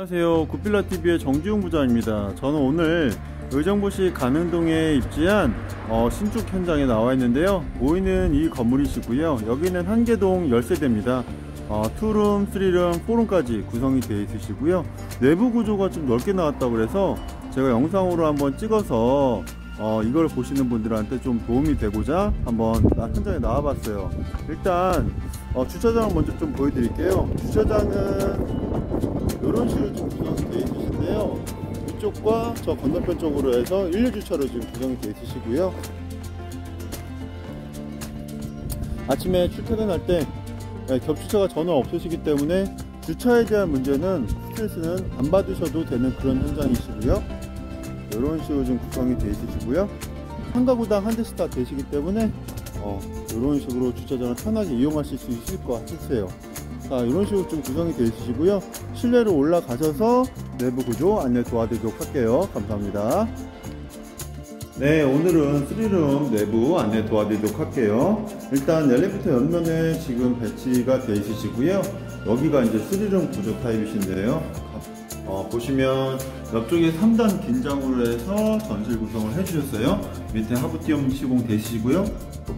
안녕하세요. 굿빌라TV의 정지웅 부장입니다. 저는 오늘 의정부시 가능동에 입지한 어, 신축 현장에 나와 있는데요. 보이는 이 건물이시고요. 여기는 한개동 10세대입니다. 어, 2룸, 3룸, 4룸까지 구성이 되어 있으시고요. 내부 구조가 좀 넓게 나왔다고 그래서 제가 영상으로 한번 찍어서 어, 이걸 보시는 분들한테 좀 도움이 되고자 한번 현장에 나와 봤어요. 일단 어, 주차장을 먼저 좀 보여드릴게요. 주차장은 이런 식으로 좀 구성이 되어 있으신데요. 이쪽과 저 건너편 쪽으로 해서 1류주차로 지금 구성이 되어 있으시고요. 아침에 출퇴근할 때 네, 겹주차가 전혀 없으시기 때문에 주차에 대한 문제는 스트레스는 안 받으셔도 되는 그런 현장이시고요. 이런 식으로 좀 구성이 되어 있으시고요. 한 가구당 한 대씩 다 되시기 때문에 어, 이런 식으로 주차장을 편하게 이용하실 수 있을 것 같으세요 자 이런 식으로 좀 구성이 되어 있으시고요. 실내로 올라가셔서 내부 구조 안내 도와드리도록 할게요. 감사합니다. 네 오늘은 3룸 내부 안내 도와드리도록 할게요. 일단 엘리베이터 옆면에 지금 배치가 되어 있으시고요. 여기가 이제 3룸 구조 타입이신데요. 어, 보시면 옆쪽에 3단 긴장으로 해서 전실 구성을 해주셨어요. 밑에 하부티움 시공 되시고요.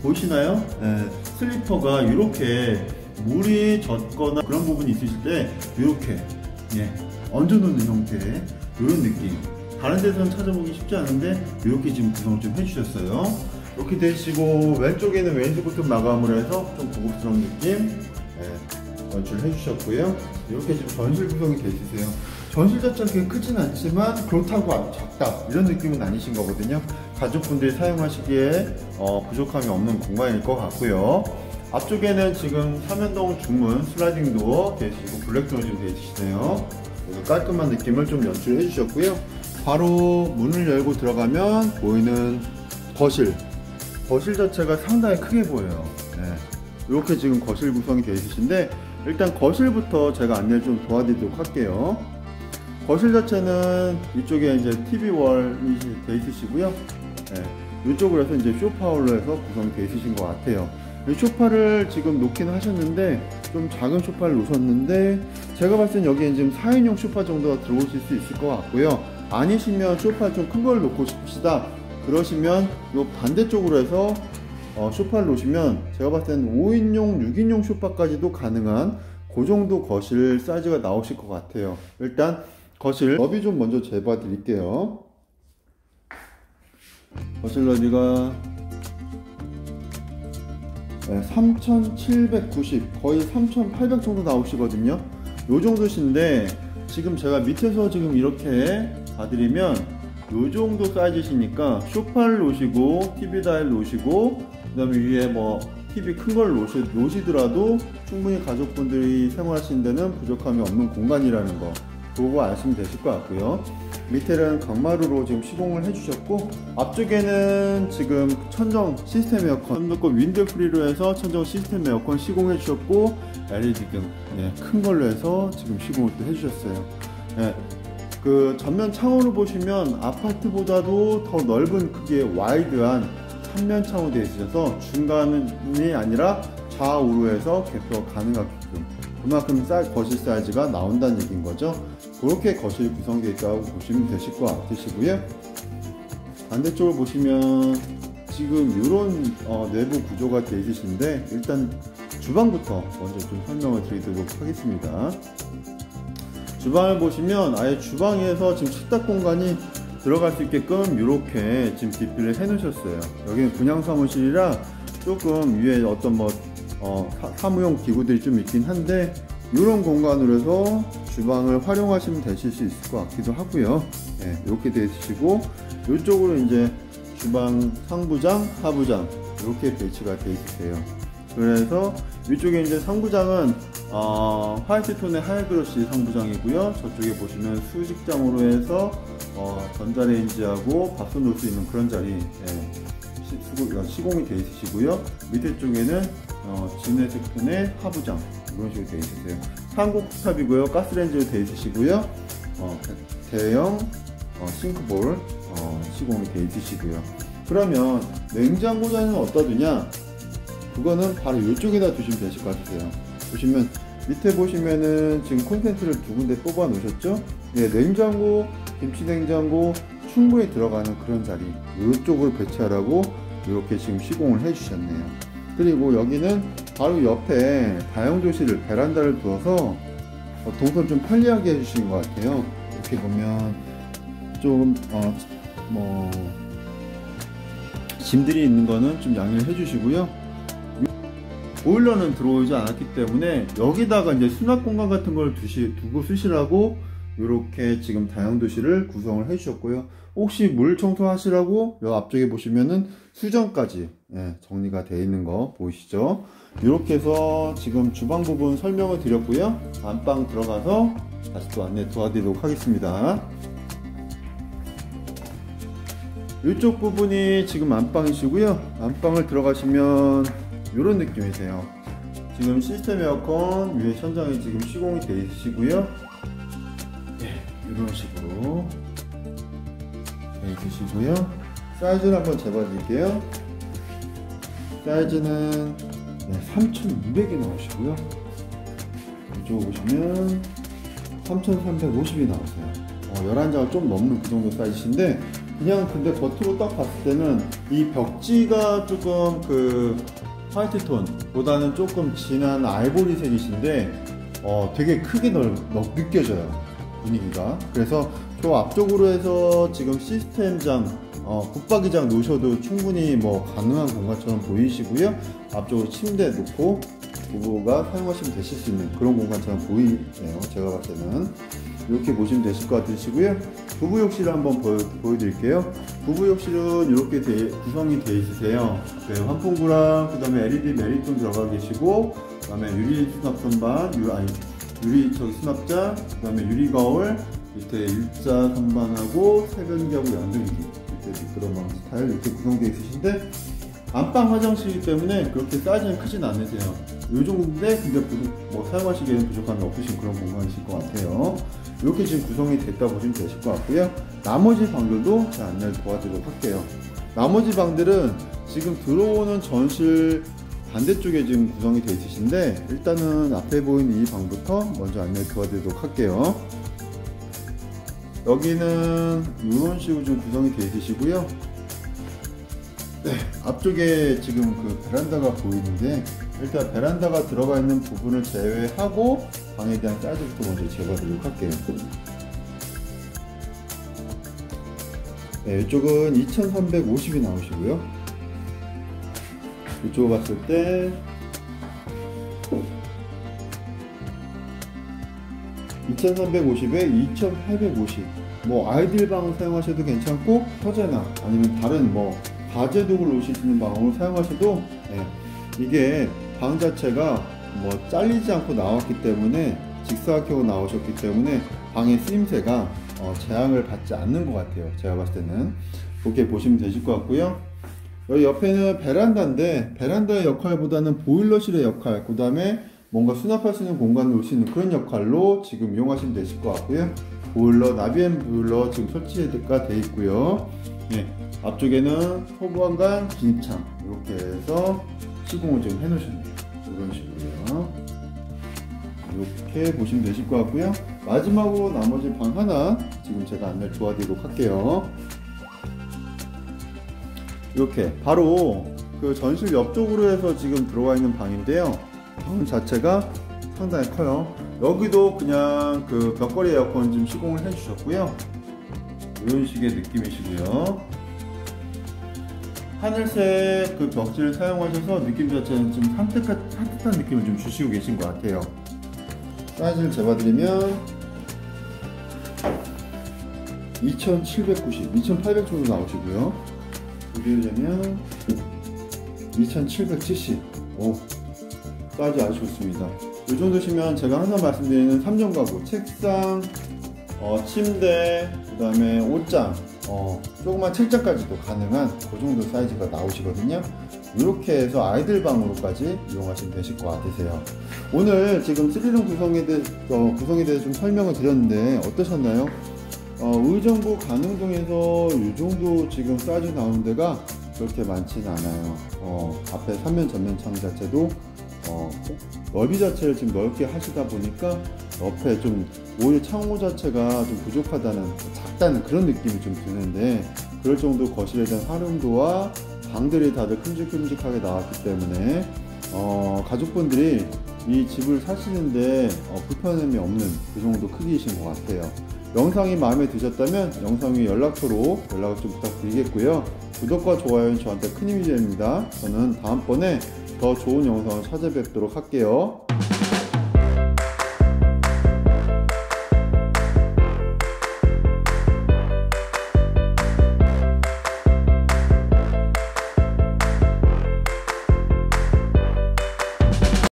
보시나요? 네, 슬리퍼가 이렇게 물이 젖거나 그런 부분이 있으실 때 이렇게 예, 얹어놓는 형태 이런 느낌. 다른 데서는 찾아보기 쉽지 않은데 이렇게 지금 구성을 좀 해주셨어요. 이렇게 되시고 왼쪽에는 웨인스코트 마감을 해서 좀 고급스러운 느낌 예, 연출해 주셨고요. 이렇게 지금 전실 구성이 되어 있으세요. 전실 자체는 그렇게 크진 않지만 그렇다고 작다 이런 느낌은 아니신 거거든요. 가족분들이 사용하시기에 어, 부족함이 없는 공간일 것 같고요 앞쪽에는 지금 삼연동 중문 슬라이딩 도어 되어 있고 블랙도어 지금 되어 있으시네요 깔끔한 느낌을 좀 연출해 주셨고요. 바로 문을 열고 들어가면 보이는 거실. 거실 자체가 상당히 크게 보여요. 네. 이렇게 지금 거실 구성이 되어 있으신데 일단 거실부터 제가 안내를 좀 도와드리도록 할게요. 거실 자체는 이쪽에 이제 TV 월이 되어 있으시고요. 네. 이쪽으로 해서 이제 쇼파홀로 해서 구성이 되어 있으신 것 같아요 쇼파를 지금 놓기는 하셨는데 좀 작은 쇼파를 놓으셨는데 제가 봤을 땐 여기에 지금 4인용 쇼파 정도가 들어오실 수 있을 것 같고요. 아니시면 쇼파 좀 큰 걸 놓고 싶으시다 그러시면 요 반대쪽으로 해서 어, 쇼파를 놓으시면 제가 봤을 땐 5인용 6인용 쇼파까지도 가능한 그 정도 거실 사이즈가 나오실 것 같아요. 일단 거실 너비 좀 먼저 재봐 드릴게요. 거실 너비가 3790 거의 3800 정도 나오시거든요. 요 정도신데 지금 제가 밑에서 지금 이렇게 봐드리면 요 정도 사이즈시니까 쇼파를 놓으시고 TV 다일 놓으시고 그 다음에 위에 뭐 TV 큰 걸 놓으시, 더라도 충분히 가족분들이 생활하시는 데는 부족함이 없는 공간이라는 거 보고 아시면 되실 것 같고요. 밑에는 강마루로 지금 시공을 해주셨고 앞쪽에는 지금 천정 시스템 에어컨 선도권 윈드프리로 해서 천정 시스템 에어컨 시공해 주셨고 LED 등 예, 큰 걸로 해서 지금 시공을 또 해주셨어요. 예, 그 전면 창호를 보시면 아파트보다도 더 넓은 크기의 와이드한 삼면 창호 되어 있으셔서 중간이 아니라 좌우로 해서 개표가 가능하게끔 그만큼 거실 사이즈가 나온다는 얘기인 거죠 그렇게 거실이 구성되어 있다고 보시면 되실 것 같으시고요. 반대쪽을 보시면 지금 이런 어, 내부 구조가 되어 있으신데 일단 주방부터 먼저 좀 설명을 드리도록 하겠습니다. 주방을 보시면 아예 주방에서 지금 식탁 공간이 들어갈 수 있게끔 이렇게 지금 DP를 해 놓으셨어요. 여기는 분양 사무실이라 조금 위에 어떤 뭐 어, 사무용 기구들이 좀 있긴 한데 이런 공간으로 해서 주방을 활용하시면 되실 수 있을 것 같기도 하고요. 네, 이렇게 되어 있으시고 이쪽으로 이제 주방 상부장 하부장 이렇게 배치가 되어 있으세요. 그래서 위쪽에 이제 상부장은 어, 화이트 톤의 하이그로시 상부장이고요. 저쪽에 보시면 수식장으로 해서 어, 전자레인지하고 밥솥 놓을 수 있는 그런 자리 예, 시, 공이 되어 있으시고요. 밑에 쪽에는 어, 진해색 톤의 하부장 이런 식으로 되어 있으세요. 한국 탑이고요. 가스레인지로 되어 있으시고요. 어, 대형 어, 싱크볼 어, 시공이 되어 있으시고요. 그러면 냉장고장은 어디다 두냐? 그거는 바로 이쪽에다 두시면 되실 것 같으세요. 보시면 밑에 보시면은 지금 콘센트를 두 군데 뽑아 놓으셨죠? 예, 냉장고, 김치 냉장고 충분히 들어가는 그런 자리 이쪽을 배치하라고 이렇게 지금 시공을 해 주셨네요. 그리고 여기는 바로 옆에 다용도실을 베란다를 두어서 어, 동선 좀 편리하게 해주신 것 같아요. 이렇게 보면 좀, 어, 뭐, 짐들이 있는 거는 좀 양해를 해주시고요. 보일러는 들어오지 않았기 때문에 여기다가 이제 수납 공간 같은 걸 두시, 두고 쓰시라고 이렇게 지금 다용도실을 구성을 해주셨고요. 혹시 물 청소하시라고 요 앞쪽에 보시면은 수전까지 예, 정리가 되어 있는 거 보이시죠? 이렇게 해서 지금 주방 부분 설명을 드렸고요. 안방 들어가서 다시 또 안내 도와드리도록 하겠습니다. 이쪽 부분이 지금 안방이시고요. 안방을 들어가시면 이런 느낌이세요. 지금 시스템 에어컨 위에 천장이 지금 시공이 되어 있으시고요. 네, 이런 식으로 되어 있으시고요. 사이즈를 한번 재봐드릴게요. 사이즈는 네, 3200이 나오시고요. 이쪽 보시면 3350이 나오세요. 어, 11장을 좀 넘는 그 정도 사이즈인데 그냥 근데 겉으로 딱 봤을 때는 이 벽지가 조금 그 화이트 톤보다는 조금 진한 아이보리색이신데 어, 되게 크게 넓, 넓 느껴져요 분위기가. 그래서 저 앞쪽으로 해서 지금 시스템장 어, 붙박이장 놓으셔도 충분히 뭐 가능한 공간처럼 보이시고요. 앞쪽으로 침대 놓고 부부가 사용하시면 되실 수 있는 그런 공간처럼 보이네요 제가 봤을 때는. 이렇게 보시면 되실 것 같으시고요. 부부 욕실을 한번 보여, 보여드릴게요. 부부 욕실은 이렇게 되, 구성이 되어 있으세요. 네, 환풍구랑 그 다음에 LED 매립등 들어가 계시고 그 다음에 유리 수납 선반 유, 아니 유리 저기 수납장 그 다음에 유리 거울 밑에 일자 선반하고 세면기하고 양변기 밑에 미끄럼방지 타일 이렇게 구성되어 있으신데 안방 화장실이기 때문에 그렇게 사이즈는 크진 않으세요. 이 정도인데 근데 부, 뭐 사용하시기에는 부족함이 없으신 그런 공간이실 것 같아요. 이렇게 지금 구성이 됐다 보시면 되실 것 같고요. 나머지 방들도 제가 안내를 도와드리도록 할게요. 나머지 방들은 지금 들어오는 전실 반대쪽에 지금 구성이 되어 있으신데 일단은 앞에 보이는 이 방부터 먼저 안내 도와드리도록 할게요. 여기는 이런 식으로 좀 구성이 되어 있으시고요. 네, 앞쪽에 지금 그 베란다가 보이는데 일단 베란다가 들어가 있는 부분을 제외하고 방에 대한 사이즈부터 먼저 재봐드리도록 할게요. 네, 이쪽은 2350이 나오시고요. 이쪽을 봤을 때 2350에 2850. 뭐 아이들 방을 사용하셔도 괜찮고 서재나 아니면 다른 뭐 놓으실 수 있는 방으로 사용하셔도 네, 이게 방 자체가 뭐 잘리지 않고 나왔기 때문에 직사각형으로 나오셨기 때문에 방의 쓰임새가 어, 재앙을 받지 않는 것 같아요. 제가 봤을 때는 그렇게 보시면 되실 것 같고요. 여기 옆에는 베란다인데 베란다의 역할보다는 보일러실의 역할, 그 다음에 뭔가 수납할 수 있는 공간을 놓으시는 그런 역할로 지금 이용하시면 되실 것 같고요. 보일러, 나비엔 보일러 지금 설치가 되어 있고요. 네, 앞쪽에는 소부관관 긴창 이렇게 해서 시공을 좀 해놓으셨네요. 이런 식으로요. 이렇게 보시면 되실 것 같고요. 마지막으로 나머지 방 하나 지금 제가 안내를 도와드리도록 할게요. 이렇게 바로 그 전실 옆쪽으로 해서 지금 들어와 있는 방인데요. 방 자체가 상당히 커요. 여기도 그냥 그 벽걸이 에어컨 좀 시공을 해 주셨고요. 이런 식의 느낌이시고요. 하늘색 그 벽지를 사용하셔서 느낌 자체는 좀 산뜻한, 산뜻한 느낌을 좀 주시고 계신 것 같아요. 사이즈를 재봐드리면 2790, 2800 정도 나오시고요. 비교되면 2770. 오, 사이즈 아주 좋습니다. 이 정도시면 제가 항상 말씀드리는 3점 가구, 책상, 어, 침대, 그 다음에 옷장, 어, 조그만 책장까지도 가능한 그 정도 사이즈가 나오시거든요. 이렇게 해서 아이들 방으로까지 이용하시면 되실 것 같으세요. 오늘 지금 3룸 구성에, 대해, 어, 구성에 대해서 좀 설명을 드렸는데 어떠셨나요? 어, 의정부 가능동에서 이 정도 지금 사이즈 나오는 데가 그렇게 많지는 않아요. 어, 앞에 3면 전면 창 자체도 어, 넓이 자체를 지금 넓게 하시다 보니까 옆에 좀 오히려 창호 자체가 좀 부족하다는 작다는 그런 느낌이 좀 드는데 그럴 정도 거실에 대한 활용도와 방들이 다들 큼직큼직하게 나왔기 때문에 어, 가족분들이 이 집을 사시는데 어, 불편함이 없는 그 정도 크기이신 것 같아요. 영상이 마음에 드셨다면 영상 위 연락처로 연락을 좀 부탁드리겠고요. 구독과 좋아요는 저한테 큰 힘이 됩니다. 저는 다음번에 더 좋은 영상을 찾아뵙도록 할게요.